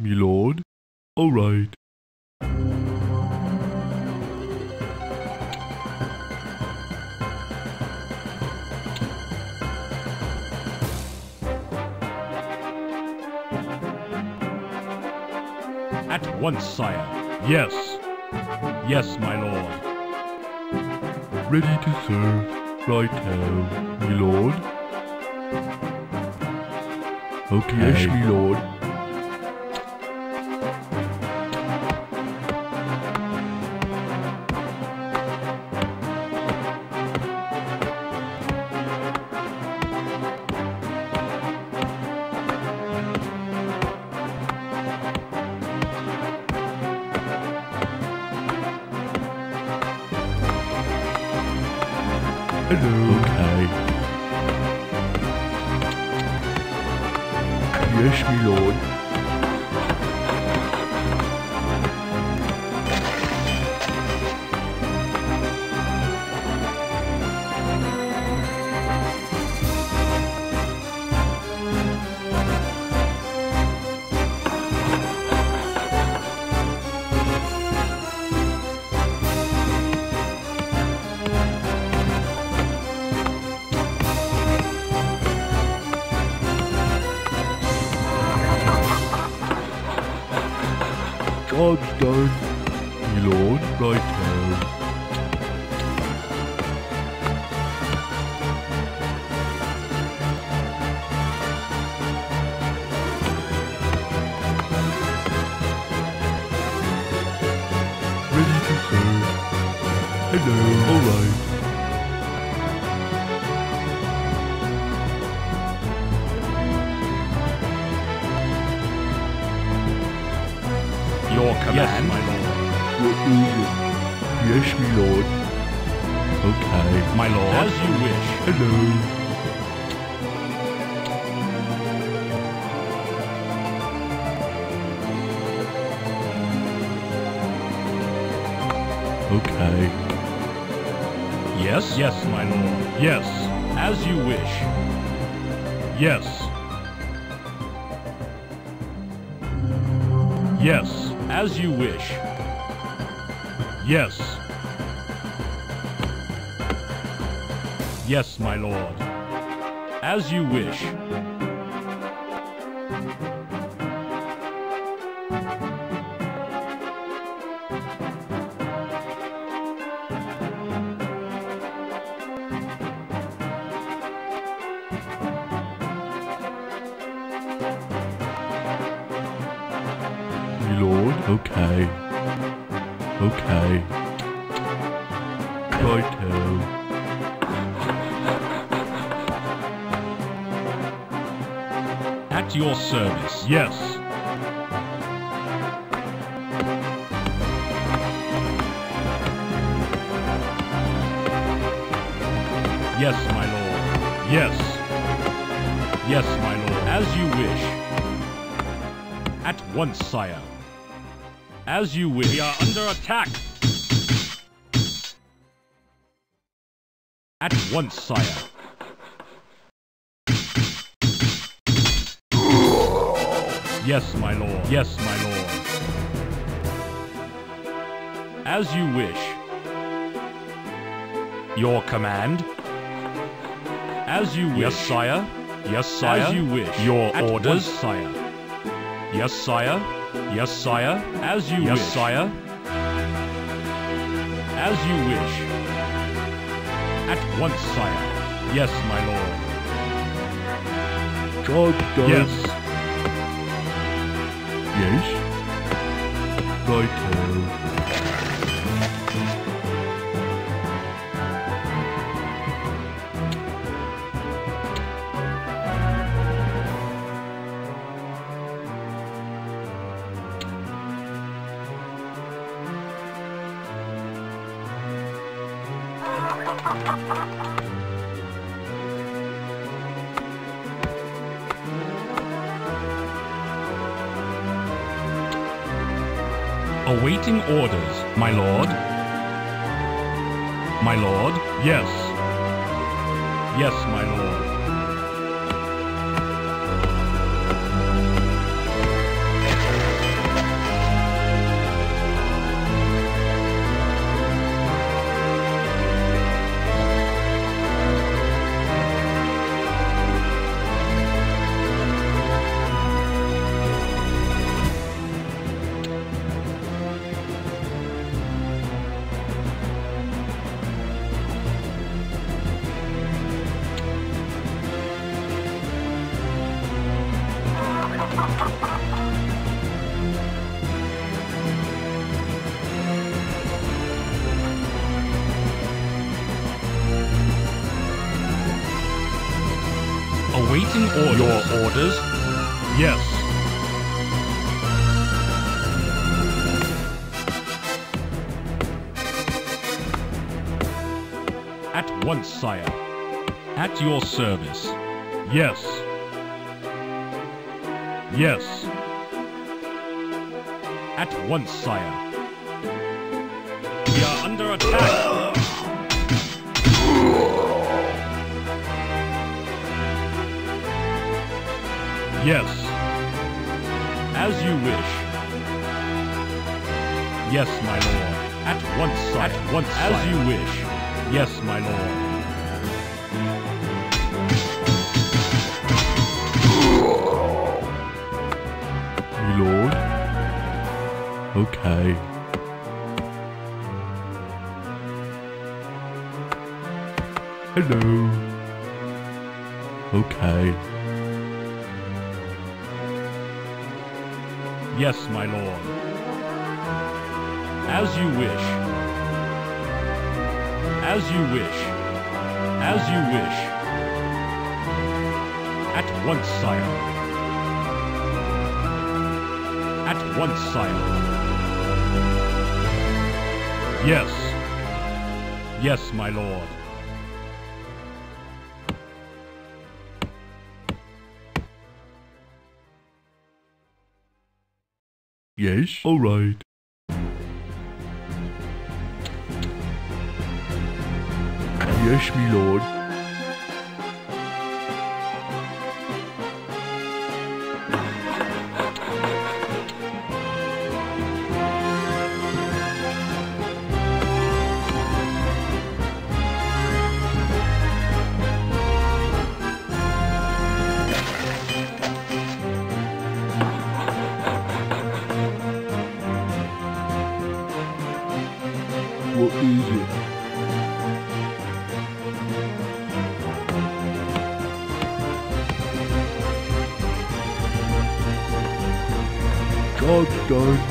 me lord. All right. At once, sire. Yes. Yes, my lord. Ready to serve. Right now, my lord. Okay, yes, me lord. Hello. Okay. Yes, my lord. Lord, right now. Ready to serve. Hello. All Command, my lord. What is it? Yes, me lord. Okay. My lord. As you wish. Hello. Okay. Yes? Yes, my lord. Yes. As you wish. Yes. Yes. As you wish. Yes. Yes, my lord. As you wish. Lord. Okay. Okay. Righto. At your service. Yes. Yes, my lord. Yes. Yes, my lord. As you wish. At once, sire. As you wish. We are under attack. At once, sire. Yes, my lord. Yes, my lord. As you wish. Your command. As you wish. Yes, sire. Yes, sire. As you wish. Your At orders, once, sire. Yes, sire. Yes, sire. As you yes, wish. sire. As you wish. At once, sire. Yes, my lord. Job done. Yes. Yes. Righto. Awaiting orders, my lord. My lord, yes. Yes, my lord. Orders. Yes. At once, sire. At your service. Yes. Yes. At once, sire. We are under attack. Yes. As you wish. Yes, my lord. At once, sire. At once, As sire. you wish. Yes, my lord. My lord? Okay. Hello. Okay. Yes, my lord. As you wish. As you wish. As you wish. At once, sire. At once, sire. Yes. Yes, my lord. Yes? Alright. Yes, my lord. Done.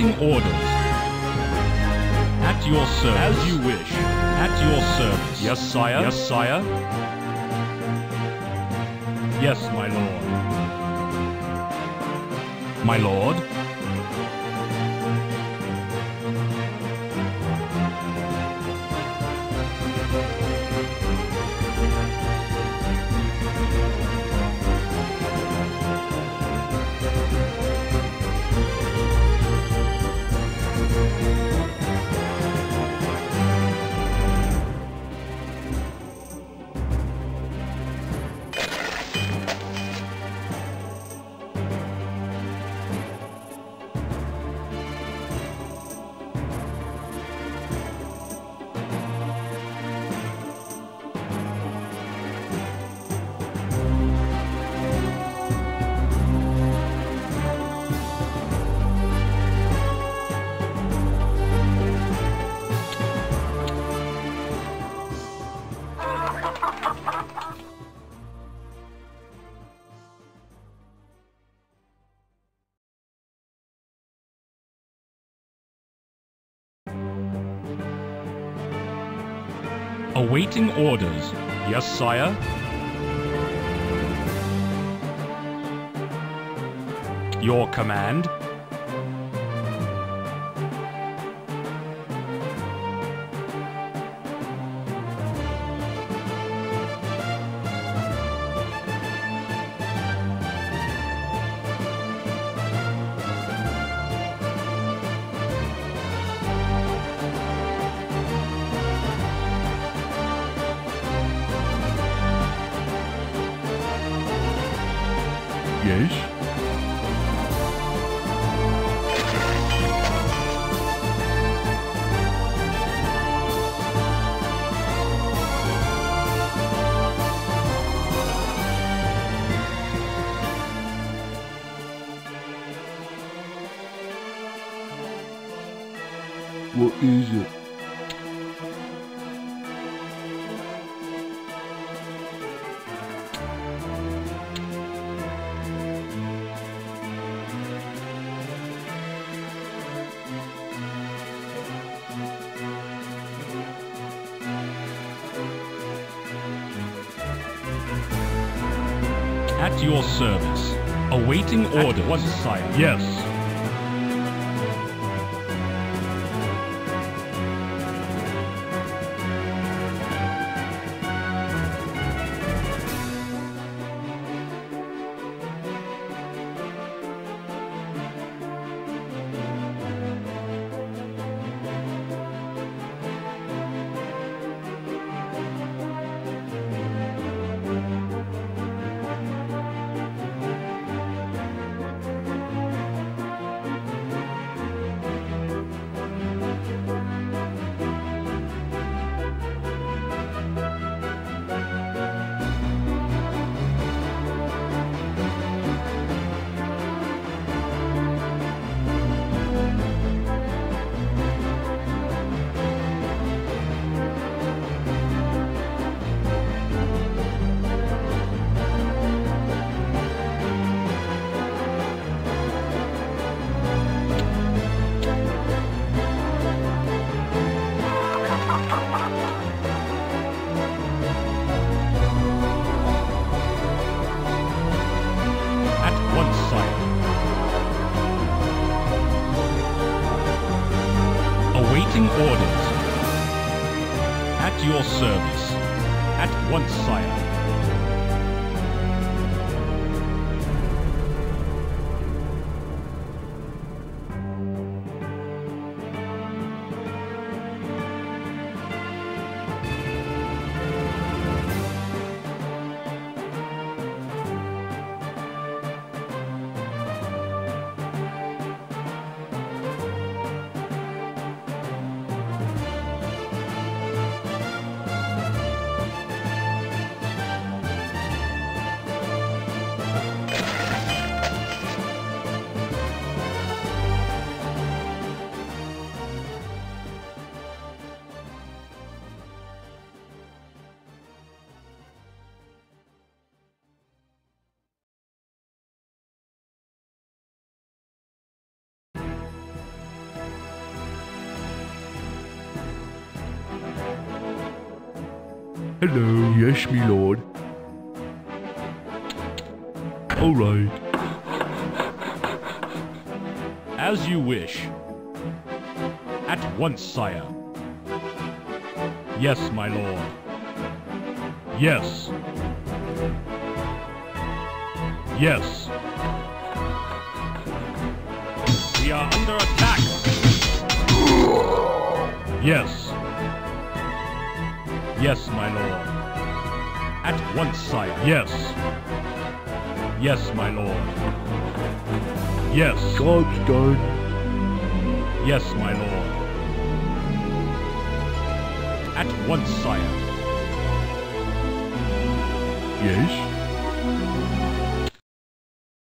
Awaiting orders. At your service. As you wish. At your service. Yes, sire. Yes, sire. Yes, my lord. My lord. Awaiting orders. Yes, sire. Your command. What is it? At your service. Awaiting orders. One sire. Yes. Orders. At your service. At once, sire. Hello. Yes, me lord. All right. As you wish. At once, sire. Yes, my lord. Yes. Yes. We are under attack. Yes. Yes, my lord. At once, sire. Yes. Yes, my lord. Yes. Job's done. Yes, my lord. At once, sire. Yes?